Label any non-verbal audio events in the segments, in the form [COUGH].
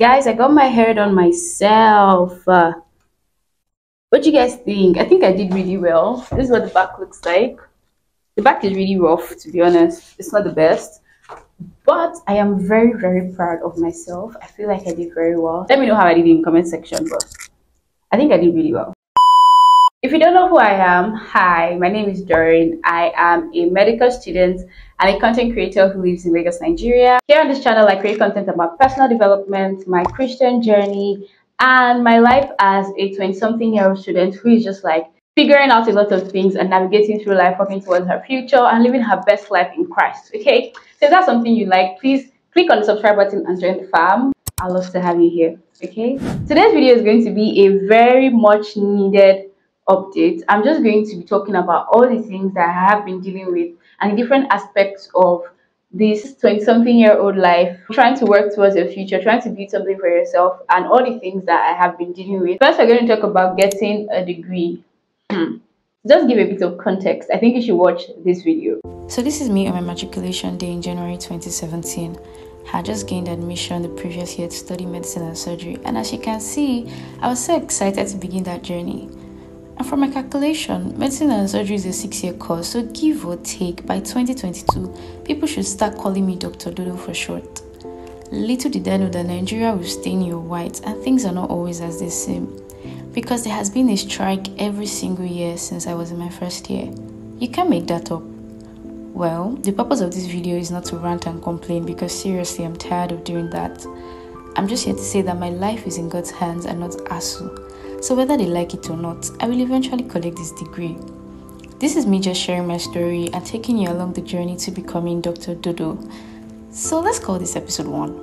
Guys, I got my hair done myself. Uh, what do you guys think? I think I did really well. This is what the back looks like. The back is really rough, to be honest. It's not the best. But I am very, very proud of myself. I feel like I did very well. Let me know how I did in the comment section, but I think I did really well. If you don't know who I am, hi, my name is Doreen. I am a medical student and a content creator who lives in Lagos, Nigeria. Here on this channel, I create content about personal development, my Christian journey, and my life as a 20-something year old student who is just like figuring out a lot of things and navigating through life, working towards her future and living her best life in Christ, okay? So if that's something you like, please click on the subscribe button and join the fam. I'd love to have you here, okay? Today's video is going to be a very much needed update, I'm just going to be talking about all the things that I have been dealing with and different aspects of this 20 something year old life, trying to work towards your future, trying to build something for yourself, and all the things that I have been dealing with. First, we're going to talk about getting a degree. Hmm. just give a bit of context. I think you should watch this video. So, this is me on my matriculation day in January 2017. I had just gained admission the previous year to study medicine and surgery, and as you can see, I was so excited to begin that journey. And from my calculation, medicine and surgery is a six year course, so give or take, by 2022, people should start calling me Dr. Dodo for short. Little did I know that Nigeria will stain your white and things are not always as they seem. Because there has been a strike every single year since I was in my first year. You can't make that up. Well, the purpose of this video is not to rant and complain because seriously, I'm tired of doing that. I'm just here to say that my life is in God's hands and not ASUU. So, whether they like it or not, I will eventually collect this degree. This is me just sharing my story and taking you along the journey to becoming Dr. Dodo. So, let's call this episode one.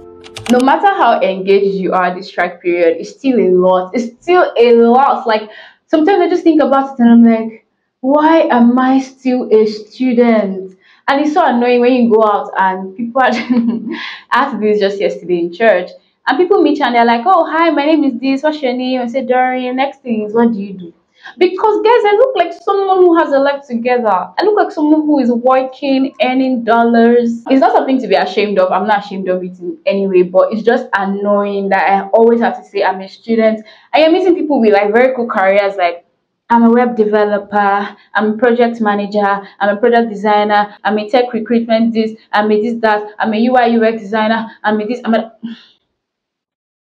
No matter how engaged you are this strike period, is still a lot. It's still a lot. Like, sometimes I just think about it and I'm like, why am I still a student? And it's so annoying when you go out and people are. [LAUGHS] I this just yesterday in church and people meet you and they're like, oh, hi, my name is this. What's your name? I say, Doreen. Next thing is, what do you do? Because, guys, I look like someone who has a life together. I look like someone who is working, earning dollars. It's not something to be ashamed of. I'm not ashamed of it in any way, but it's just annoying that I always have to say I'm a student. I am meeting people with like very cool careers like I'm a web developer, I'm a project manager, I'm a product designer, I'm a tech recruitment this, I'm a this that, I'm a UI UX designer, I'm a this, I'm a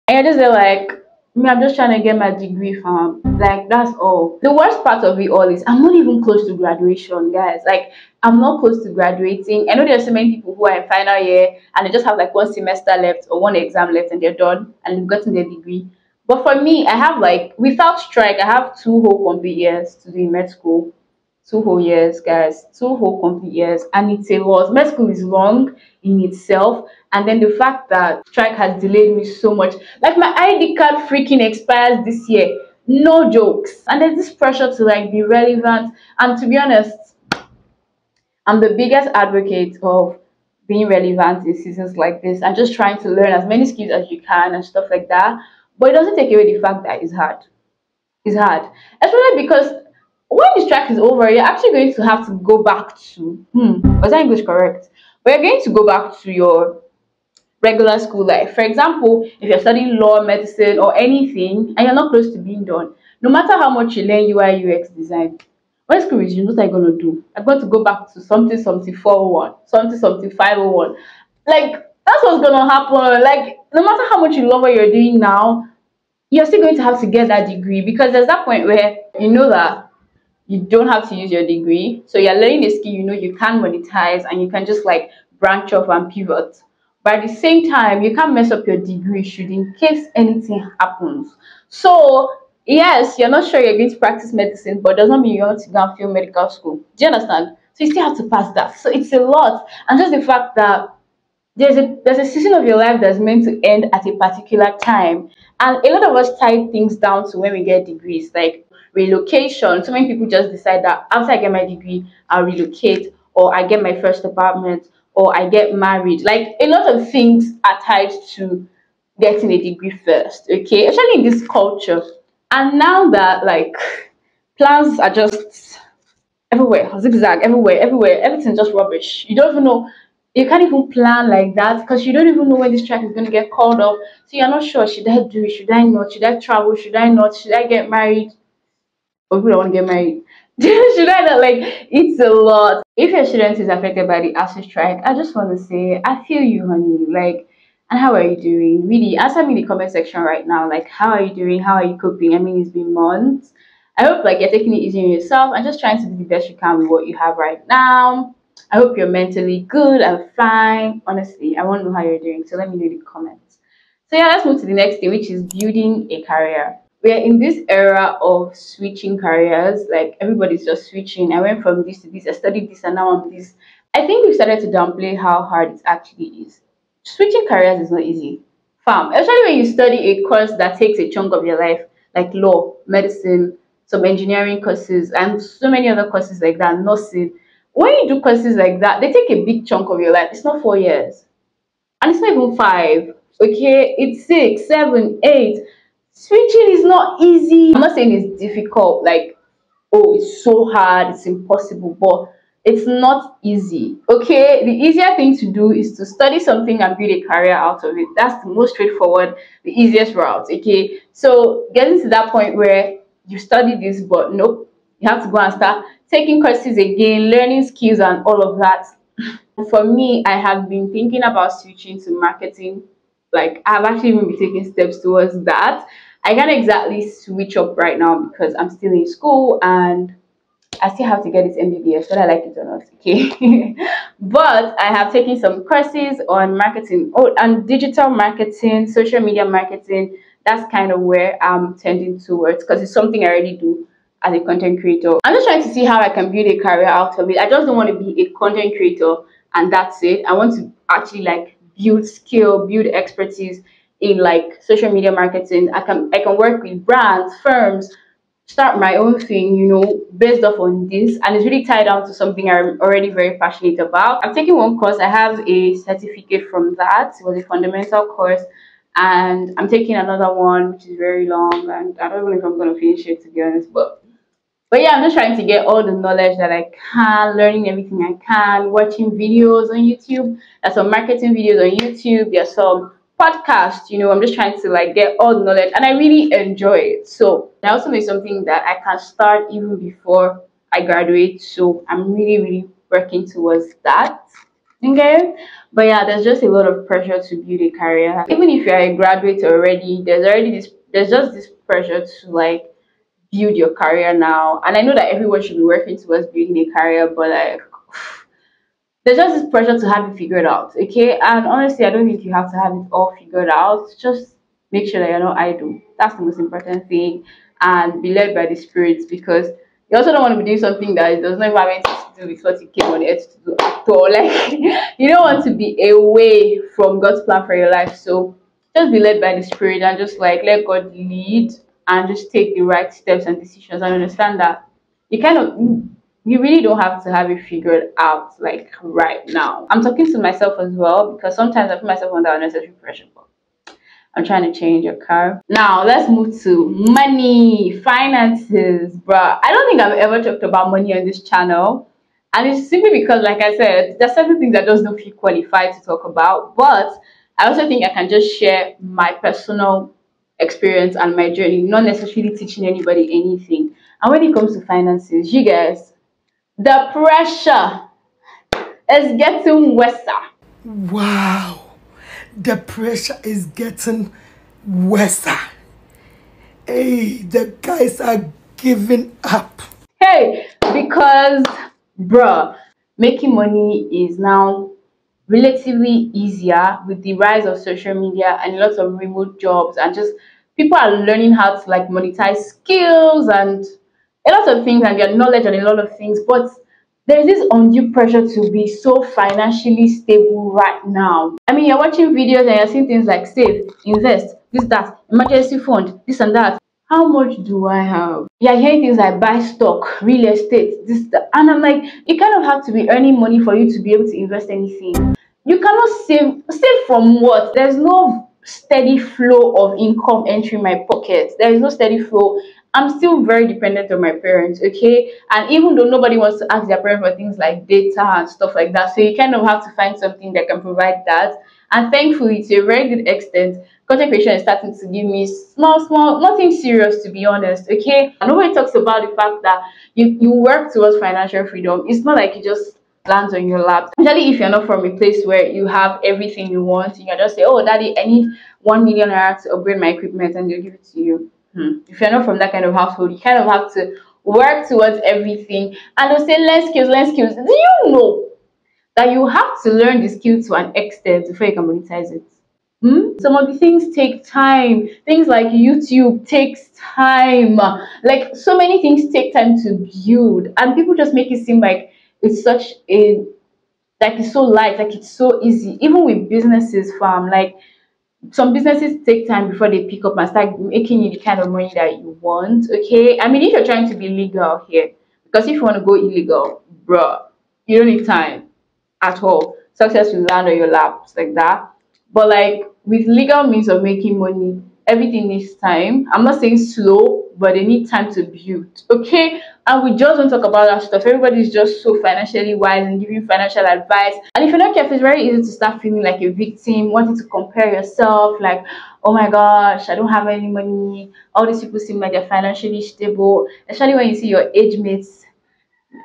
and just like, me, I'm just trying to get my degree from like that's all. The worst part of it all is I'm not even close to graduation, guys. Like I'm not close to graduating. I know there's so many people who are in final year and they just have like one semester left or one exam left and they're done and they've gotten their degree. But for me, I have like without strike, I have two whole complete years to do in med school two whole years, guys, two whole complete years, and it's a loss. Med school is long in itself, and then the fact that strike has delayed me so much. Like my ID card freaking expires this year. No jokes. And there's this pressure to like be relevant. And to be honest, I'm the biggest advocate of being relevant in seasons like this and just trying to learn as many skills as you can and stuff like that. But it doesn't take away the fact that it's hard. It's hard. Especially because when this track is over, you're actually going to have to go back to, hmm, was that English correct? But you're going to go back to your regular school life. For example, if you're studying law, medicine, or anything, and you're not close to being done, no matter how much you learn UI, UX design, when school resumes, what are you going to do? I'm going to go back to something, oh something 401, something, something 501. Like, that's what's going to happen. Like, no matter how much you love what you're doing now, you're still going to have to get that degree because there's that point where you know that you don't have to use your degree. So you're learning a skill you know you can monetize and you can just like branch off and pivot. But at the same time, you can't mess up your degree should in case anything happens. So yes, you're not sure you're going to practice medicine, but doesn't mean you want to go and medical school. Do you understand? So you still have to pass that. So it's a lot. And just the fact that there's a there's a season of your life that's meant to end at a particular time. And a lot of us tie things down to when we get degrees. Like relocation. So many people just decide that after I get my degree, I'll relocate or I get my first apartment or I get married. Like a lot of things are tied to getting a degree first, okay? Especially in this culture. And now that like plans are just everywhere, zigzag, everywhere, everywhere, everything's just rubbish. You don't even know you can't even plan like that because you don't even know when this track is going to get called off. So you're not sure should I do it? Should I not? Should I travel? Should I not? Should I get married? Or people don't want to get married. [LAUGHS] should I not? Like, it's a lot. If your student is affected by the ASUU strike, I just want to say, I feel you, honey. Like, and how are you doing? Really, answer me in the comment section right now. Like, how are you doing? How are you coping? I mean, it's been months. I hope like you're taking it easy on yourself and just trying to do the best you can with what you have right now. I hope you're mentally good and fine. Honestly, I want to know how you're doing. So let me know in the comments. So yeah, let's move to the next thing, which is building a career. We are in this era of switching careers. Like everybody's just switching. I went from this to this. I studied this and now I'm this. I think we've started to downplay how hard it actually is. Switching careers is not easy. Fam, especially when you study a course that takes a chunk of your life, like law, medicine, some engineering courses, and so many other courses like that, nursing when you do courses like that, they take a big chunk of your life. It's not four years. And it's not even five. Okay, it's six, seven, eight. Switching is not easy. I'm not saying it's difficult, like, oh, it's so hard, it's impossible, but it's not easy. Okay, the easier thing to do is to study something and build a career out of it. That's the most straightforward, the easiest route. Okay, so getting to that point where you study this, but nope, you have to go and start taking courses again, learning skills and all of that. [LAUGHS] For me, I have been thinking about switching to marketing. Like I've actually even been taking steps towards that. I can't exactly switch up right now because I'm still in school and I still have to get this MBBS, whether I like it or not. [LAUGHS] Okay, but I have taken some courses on marketing, oh, and digital marketing, social media marketing. That's kind of where I'm tending towards because it's something I already do as a content creator. I'm just trying to see how I can build a career out of it. I just don't want to be a content creator and that's it. I want to actually like build skill, build expertise in like social media marketing. I can I can work with brands, firms, start my own thing, you know, based off on this. And it's really tied down to something I'm already very passionate about. I'm taking one course. I have a certificate from that. It was a fundamental course. And I'm taking another one, which is very long. And I don't know if I'm going to finish it, to be honest. But but yeah, I'm just trying to get all the knowledge that I can, learning everything I can, watching videos on YouTube. There's some marketing videos on YouTube. There's some podcasts, you know, I'm just trying to like get all the knowledge and I really enjoy it. So I also know something that I can start even before I graduate. So I'm really, really working towards that. Okay. But yeah, there's just a lot of pressure to build a career. Even if you're a graduate already, there's already this there's just this pressure to like build your career now. And I know that everyone should be working towards building a career, but like [SIGHS] there's just this pressure to have it figured out. Okay. And honestly, I don't think you have to have it all figured out. Just make sure that you're not idle. That's the most important thing. And be led by the spirits because you also don't want to be doing something that does not have anything to do with what you came on earth to do at all. [LAUGHS] Like [LAUGHS] you don't want to be away from God's plan for your life. So just be led by the spirit and just like let God lead and just take the right steps and decisions and understand that you kind of you really don't have to have it figured out like right now. I'm talking to myself as well because sometimes I put myself under unnecessary pressure. But I'm trying to change your car. Now let's move to money, finances, bruh. I don't think I've ever talked about money on this channel. And it's simply because, like I said, there's certain things I just don't feel qualified to talk about. But I also think I can just share my personal experience and my journey, not necessarily teaching anybody anything. And when it comes to finances, you guys, the pressure is getting worse. Wow, the pressure is getting worse. Hey, the guys are giving up. Hey, because, bruh, making money is now relatively easier with the rise of social media and lots of remote jobs and just people are learning how to like monetize skills and a lot of things and their knowledge and a lot of things but there's this undue pressure to be so financially stable right now i mean you're watching videos and you're seeing things like save invest this that emergency fund this and that how much do I have? You're hearing things like buy stock, real estate, this, that. And I'm like, you kind of have to be earning money for you to be able to invest anything. You cannot save, save from what? There's no steady flow of income entering my pocket. There is no steady flow. I'm still very dependent on my parents, okay? And even though nobody wants to ask their parents for things like data and stuff like that, so you kind of have to find something that can provide that. And thankfully, to a very good extent, content creation is starting to give me small, small, nothing serious to be honest, okay? And nobody talks about the fact that you, you work towards financial freedom. It's not like you just lands on your lap. Especially if you're not from a place where you have everything you want, you can just say, Oh, daddy, I need one million naira to upgrade my equipment and they'll give it to you. Hmm. If you're not from that kind of household, you kind of have to work towards everything. And they'll say, learn skills, learn skills. Do you know that you have to learn the skill to an extent before you can monetize it? Hmm? Some of the things take time. Things like YouTube takes time. Like so many things take time to build. And people just make it seem like it's such a like it's so light, like it's so easy. Even with businesses, farm, like some businesses take time before they pick up and start making you the kind of money that you want. Okay. I mean if you're trying to be legal here, because if you want to go illegal, bro, you don't need time at all. Success will land on your laps like that. But like with legal means of making money, everything needs time. I'm not saying slow, but they need time to build. Okay. And we just don't talk about that stuff. Everybody's just so financially wise and giving financial advice. And if you're not careful, it's very easy to start feeling like a victim, wanting to compare yourself, like, oh my gosh, I don't have any money. All these people seem like they're financially stable. Especially when you see your age mates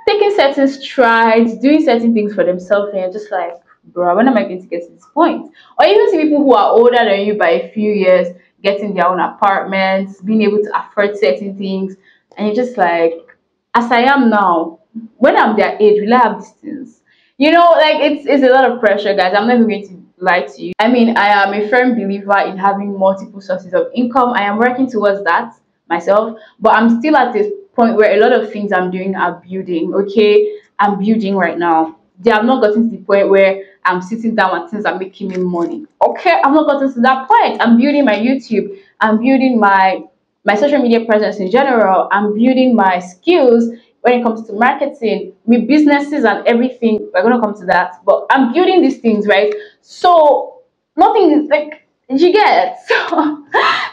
taking certain strides, doing certain things for themselves, and you're just like, bro, when am I going to get to this point? Or even see people who are older than you by a few years getting their own apartments, being able to afford certain things, and you're just like, as I am now, when I'm their age, will I have these things? You know, like it's it's a lot of pressure, guys. I'm never going to lie to you. I mean, I am a firm believer in having multiple sources of income. I am working towards that myself, but I'm still at this point where a lot of things I'm doing are building. Okay, I'm building right now. They have not gotten to the point where I'm sitting down and things are making me money. Okay, I've not gotten to that point. I'm building my YouTube. I'm building my my social media presence in general. I'm building my skills when it comes to marketing, with businesses and everything. We're gonna come to that, but I'm building these things, right? So nothing is like you get. [LAUGHS] So,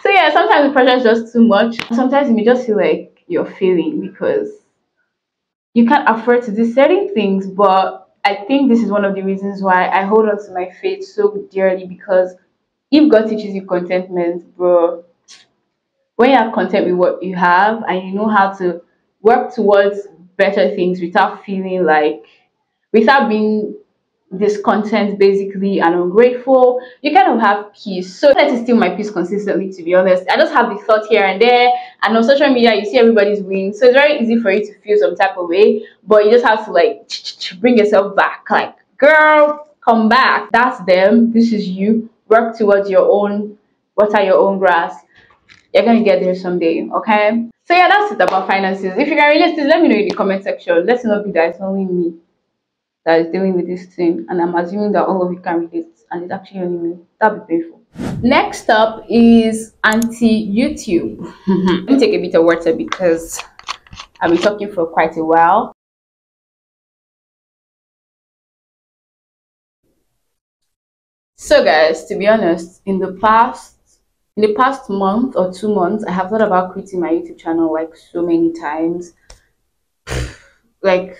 so yeah, sometimes the pressure is just too much. Sometimes you may just feel like you're failing because you can't afford to do certain things, but I think this is one of the reasons why I hold on to my faith so dearly because if God teaches you contentment, bro, when you are content with what you have and you know how to work towards better things without feeling like without being discontent basically and ungrateful you kind of have peace. So let to steal my peace consistently to be honest. I just have the thought here and there and on social media you see everybody's win. So it's very easy for you to feel some type of way but you just have to like bring yourself back. Like girl come back. That's them. This is you. Work towards your own what are your own grass you're gonna get there someday okay? So yeah that's it about finances. If you can relate this let me know in the comment section. Let's not be that it's only me that is dealing with this thing and i'm assuming that all of you can relate and it's actually only me. That'd be painful. Next up is anti-youtube [LAUGHS] let me take a bit of water because i've been talking for quite a while. So guys to be honest in the past in the past month or two months, I have thought about quitting my YouTube channel like so many times. [SIGHS] like,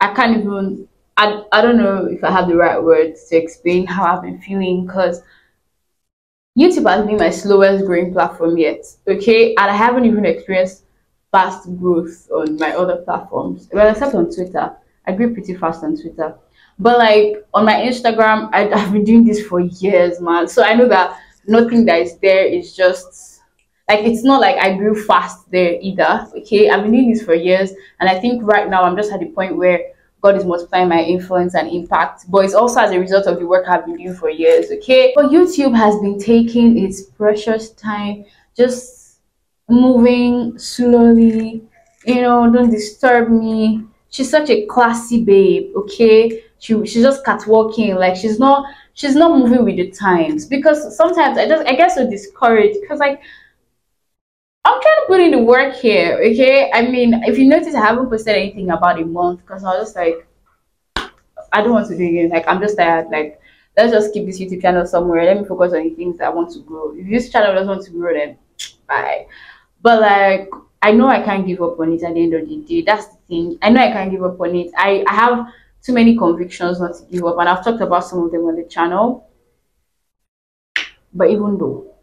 I can't even, I, I don't know if I have the right words to explain how I've been feeling because YouTube has been my slowest growing platform yet, okay? And I haven't even experienced fast growth on my other platforms, well, except on Twitter. I grew pretty fast on Twitter. But like on my Instagram, I, I've been doing this for years, man. So I know that nothing that is there is just like it's not like I grew fast there either. Okay, I've been doing this for years, and I think right now I'm just at the point where God is multiplying my influence and impact, but it's also as a result of the work I've been doing for years. Okay, but YouTube has been taking its precious time, just moving slowly. You know, don't disturb me. She's such a classy babe. Okay, she she's just catwalking like she's not she's not moving with the times because sometimes I just I get so discouraged because like I'm trying to put in the work here, okay? I mean, if you notice, I haven't posted anything about a month because I was just like, I don't want to do it. Like, I'm just tired. Like, let's just keep this YouTube channel somewhere. Let me focus on the things that I want to grow. If this channel doesn't want to grow, then bye. But like I know I can't give up on it at the end of the day. That's the thing. I know I can't give up on it. I, I have too many convictions not to give up, and I've talked about some of them on the channel. But even though,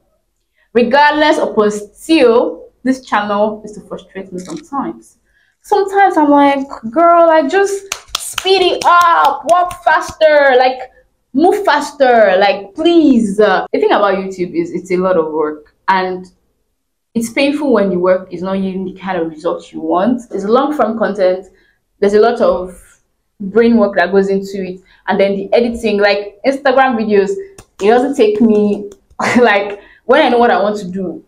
regardless upon still, this channel is to frustrate me sometimes. Sometimes I'm like, girl, like just speed it up, walk faster, like move faster, like please. The thing about YouTube is it's a lot of work and it's painful when you work is not getting the kind of results you want. It's long form content. There's a lot of brain work that goes into it, and then the editing, like Instagram videos, it doesn't take me [LAUGHS] like when I know what I want to do.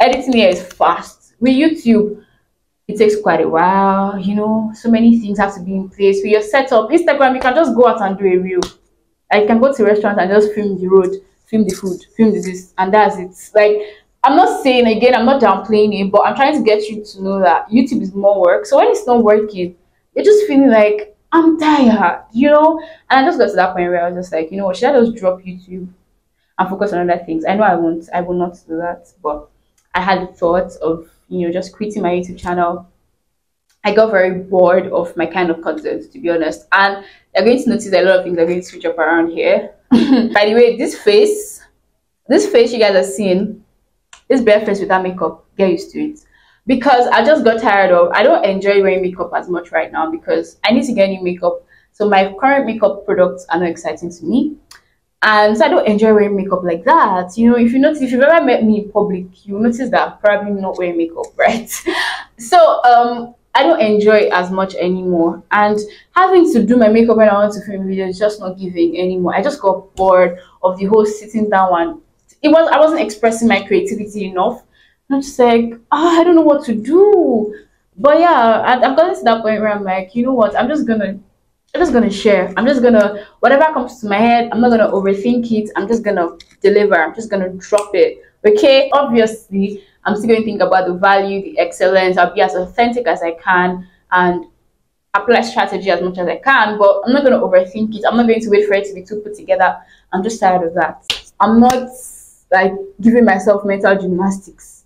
Editing here is fast. With YouTube, it takes quite a while. You know, so many things have to be in place. With your setup, Instagram, you can just go out and do a reel. I can go to restaurants and just film the road, film the food, film this, and that's it. Like I'm not saying again, I'm not downplaying it, but I'm trying to get you to know that YouTube is more work. So when it's not working, you're just feeling like I'm tired, you know? And I just got to that point where I was just like, you know what, should I just drop YouTube and focus on other things? I know I won't, I will not do that, but I had the thought of, you know, just quitting my YouTube channel. I got very bored of my kind of content, to be honest. And you're going to notice a lot of things are going to switch up around here. [LAUGHS] By the way, this face, this face you guys are seeing, this bare face without makeup, get used to it. Because I just got tired of, I don't enjoy wearing makeup as much right now because I need to get new makeup. So my current makeup products are not exciting to me. And so I don't enjoy wearing makeup like that. You know, if you notice, if you've ever met me in public, you'll notice that I'm probably not wearing makeup, [LAUGHS] right? so um, I don't enjoy as much anymore. And having to do my makeup when I want to film videos just not giving anymore. I just got bored of the whole sitting down and it was I wasn't expressing my creativity enough. I'm just like, oh, I don't know what to do. But yeah, I, I've gotten to that point where I'm like, you know what? I'm just gonna, I'm just gonna share. I'm just gonna whatever comes to my head. I'm not gonna overthink it. I'm just gonna deliver. I'm just gonna drop it. Okay. Obviously, I'm still to think about the value, the excellence. I'll be as authentic as I can and apply strategy as much as I can. But I'm not gonna overthink it. I'm not going to wait for it to be too put together. I'm just tired of that. I'm not like giving myself mental gymnastics.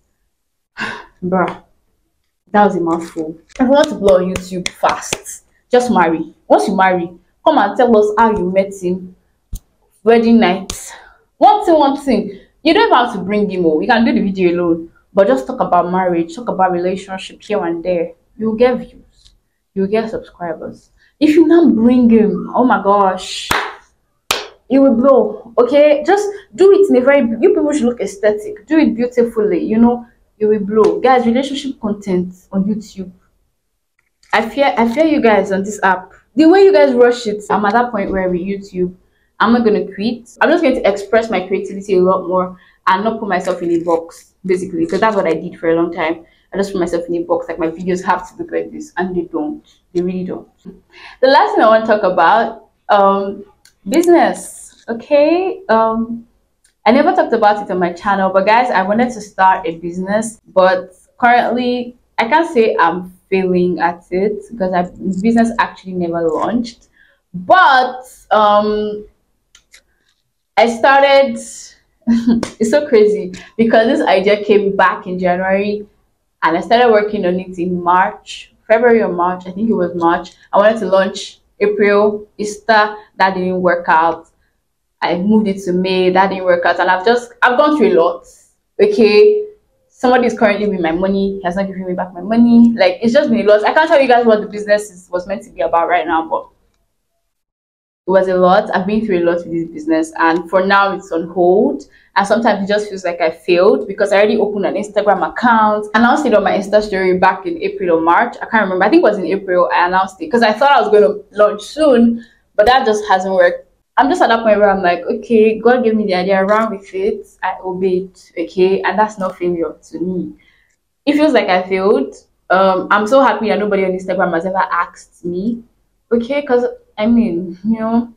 Bruh, that was a mouthful. You want to blow on YouTube fast, just marry. Once you marry, come and tell us how you met him. Wedding night. One thing, one thing. You don't have to bring him over. You can do the video alone. But just talk about marriage, talk about relationship here and there. You'll get views. You'll get subscribers. If you not bring him, oh my gosh it will blow okay just do it in a very you people should look aesthetic do it beautifully you know it will blow. Guys relationship content on youtube. I fear i fear you guys on this app. The way you guys rush it i'm at that point where with youtube i'm not to quit. I'm just going to express my creativity a lot more and not put myself in a box basically because that's what i did for a long time. I just put myself in a box like my videos have to look like this and they don't. They really don't. The last thing i want to talk about um business okay? Um i never talked about it on my channel but guys i wanted to start a business but currently i can't say i'm failing at it because i business actually never launched but um i started [LAUGHS] it's so crazy because this idea came back in january and i started working on it in march february or march i think it was march i wanted to launch April, Easter, that didn't work out. I moved it to May, that didn't work out. And I've just, I've gone through a lot. Okay. Somebody is currently with my money, he has not given me back my money. Like, it's just been a lot. I can't tell you guys what the business is, was meant to be about right now, but it was a lot. I've been through a lot with this business, and for now, it's on hold. And sometimes it just feels like I failed because I already opened an Instagram account. I announced it on my Insta story back in April or March. I can't remember. I think it was in April I announced it because I thought I was going to launch soon, but that just hasn't worked. I'm just at that point where I'm like, okay, God gave me the idea, run with it, I obeyed, okay, and that's not failure to me. It feels like I failed. Um, I'm so happy that nobody on Instagram has ever asked me, okay, because I mean, you know,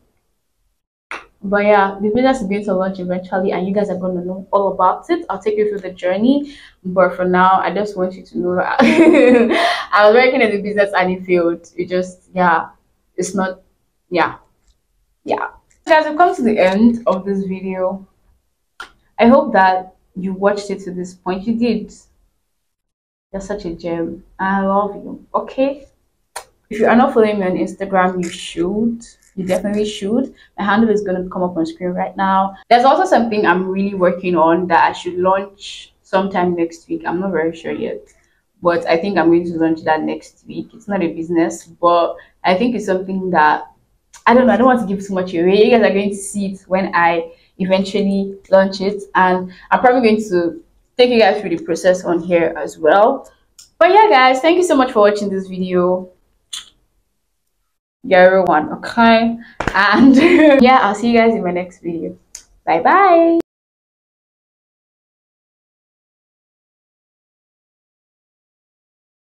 but yeah, the business is going to launch eventually, and you guys are going to know all about it. I'll take you through the journey, but for now, I just want you to know that [LAUGHS] I was working in the business and it failed. It just, yeah, it's not, yeah, yeah. Guys, we've come to the end of this video. I hope that you watched it to this point. You did. You're such a gem. I love you. Okay. If you are not following me on Instagram, you should. You definitely should. My handle is going to come up on screen right now. There's also something I'm really working on that I should launch sometime next week. I'm not very sure yet. But I think I'm going to launch that next week. It's not a business, but I think it's something that I don't know. I don't want to give too much away. You guys are going to see it when I eventually launch it. And I'm probably going to take you guys through the process on here as well. But yeah, guys, thank you so much for watching this video. Yeah, everyone, okay? And [LAUGHS] yeah, I'll see you guys in my next video. Bye bye.